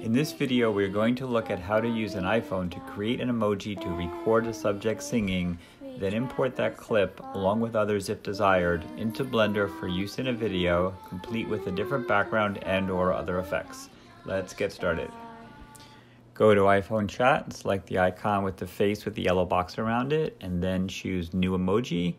In this video, we're going to look at how to use an iPhone to create an emoji to record a subject singing, then import that clip, along with others if desired, into Blender for use in a video, complete with a different background and or other effects. Let's get started. Go to iPhone chat, and select the icon with the face with the yellow box around it, and then choose new emoji.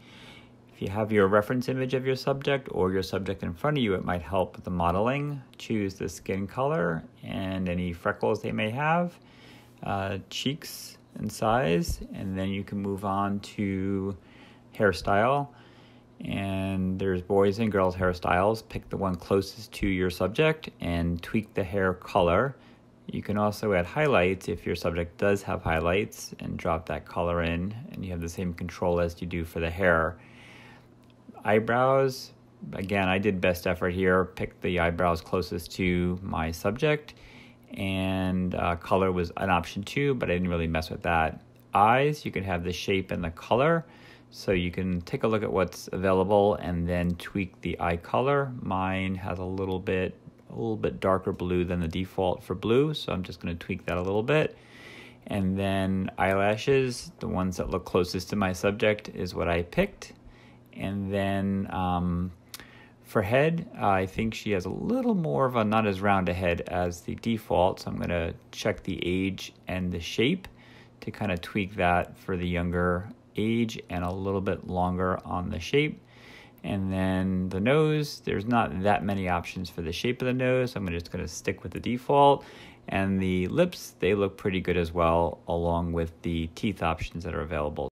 If you have your reference image of your subject or your subject in front of you, it might help with the modeling. Choose the skin color and any freckles they may have, uh, cheeks and size, and then you can move on to hairstyle. And there's boys and girls hairstyles. Pick the one closest to your subject and tweak the hair color. You can also add highlights if your subject does have highlights and drop that color in, and you have the same control as you do for the hair eyebrows. Again, I did best effort here, picked the eyebrows closest to my subject, and uh, color was an option too, but I didn't really mess with that. Eyes, you can have the shape and the color, so you can take a look at what's available and then tweak the eye color. Mine has a little bit a little bit darker blue than the default for blue, so I'm just going to tweak that a little bit. And then eyelashes, the ones that look closest to my subject is what I picked. And then um, for head, I think she has a little more of a not as round a head as the default. So I'm going to check the age and the shape to kind of tweak that for the younger age and a little bit longer on the shape. And then the nose, there's not that many options for the shape of the nose. I'm just going to stick with the default. And the lips, they look pretty good as well, along with the teeth options that are available.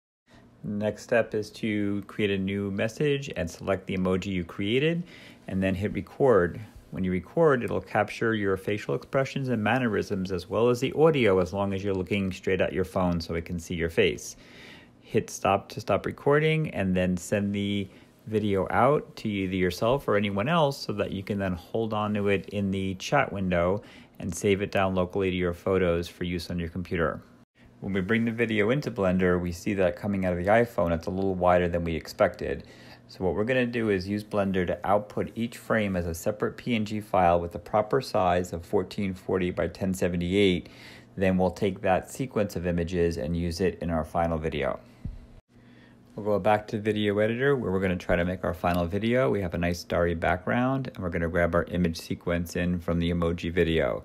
Next step is to create a new message and select the emoji you created and then hit record. When you record, it'll capture your facial expressions and mannerisms as well as the audio as long as you're looking straight at your phone so it can see your face. Hit stop to stop recording and then send the video out to either yourself or anyone else so that you can then hold on to it in the chat window and save it down locally to your photos for use on your computer. When we bring the video into Blender, we see that coming out of the iPhone, it's a little wider than we expected. So what we're going to do is use Blender to output each frame as a separate PNG file with the proper size of 1440 by 1078. Then we'll take that sequence of images and use it in our final video. We'll go back to Video Editor where we're going to try to make our final video. We have a nice starry background and we're going to grab our image sequence in from the emoji video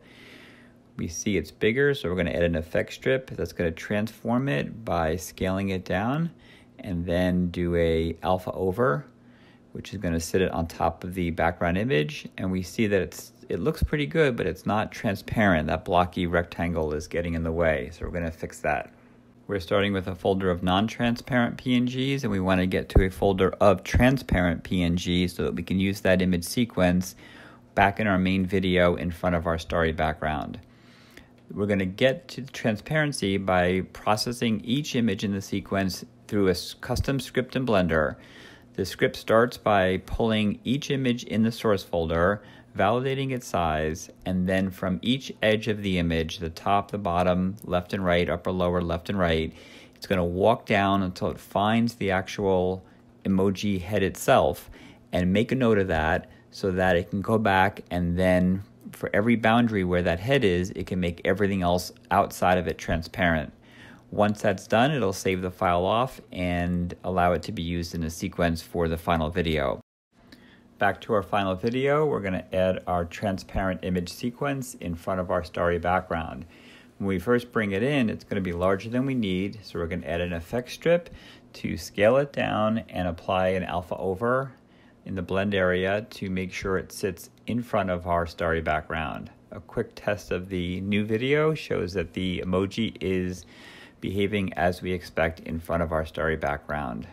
we see it's bigger, so we're going to add an effect strip that's going to transform it by scaling it down and then do a alpha over, which is going to sit it on top of the background image. And we see that it's it looks pretty good, but it's not transparent. That blocky rectangle is getting in the way, so we're going to fix that. We're starting with a folder of non-transparent PNGs, and we want to get to a folder of transparent PNGs so that we can use that image sequence back in our main video in front of our starry background. We're going to get to transparency by processing each image in the sequence through a custom script in Blender. The script starts by pulling each image in the source folder, validating its size, and then from each edge of the image, the top, the bottom, left and right, upper, lower, left and right, it's going to walk down until it finds the actual emoji head itself and make a note of that so that it can go back and then for every boundary where that head is, it can make everything else outside of it transparent. Once that's done, it'll save the file off and allow it to be used in a sequence for the final video. Back to our final video, we're going to add our transparent image sequence in front of our starry background. When we first bring it in, it's going to be larger than we need, so we're going to add an effect strip to scale it down and apply an alpha over in the blend area to make sure it sits in front of our starry background. A quick test of the new video shows that the emoji is behaving as we expect in front of our starry background.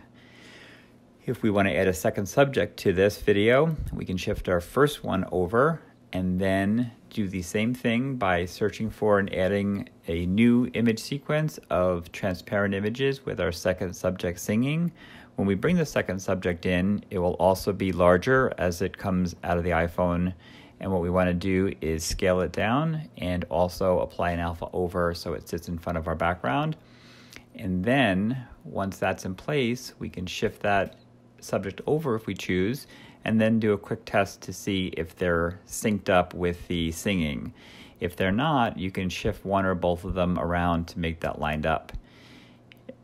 If we want to add a second subject to this video, we can shift our first one over and then do the same thing by searching for and adding a new image sequence of transparent images with our second subject singing when we bring the second subject in, it will also be larger as it comes out of the iPhone. And what we want to do is scale it down and also apply an alpha over so it sits in front of our background. And then once that's in place, we can shift that subject over if we choose, and then do a quick test to see if they're synced up with the singing. If they're not, you can shift one or both of them around to make that lined up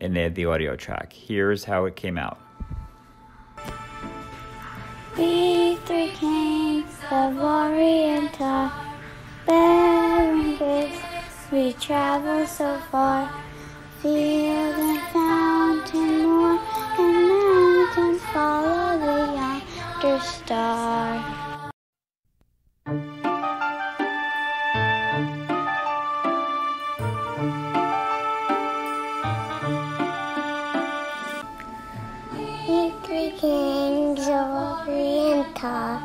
in the, the audio track. Here's how it came out. We three kings of bearing gifts, we travel so far. And fountain, and follow the yonder star. Of Oriental,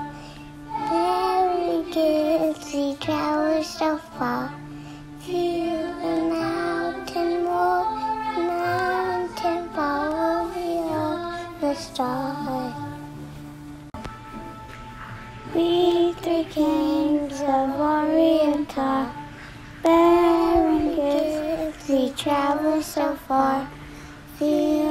bearing gifts, we travel so far. Field and mountain, and mountain, follow beyond the star. We three kings of Oriental, bearing gifts, we travel so far. Field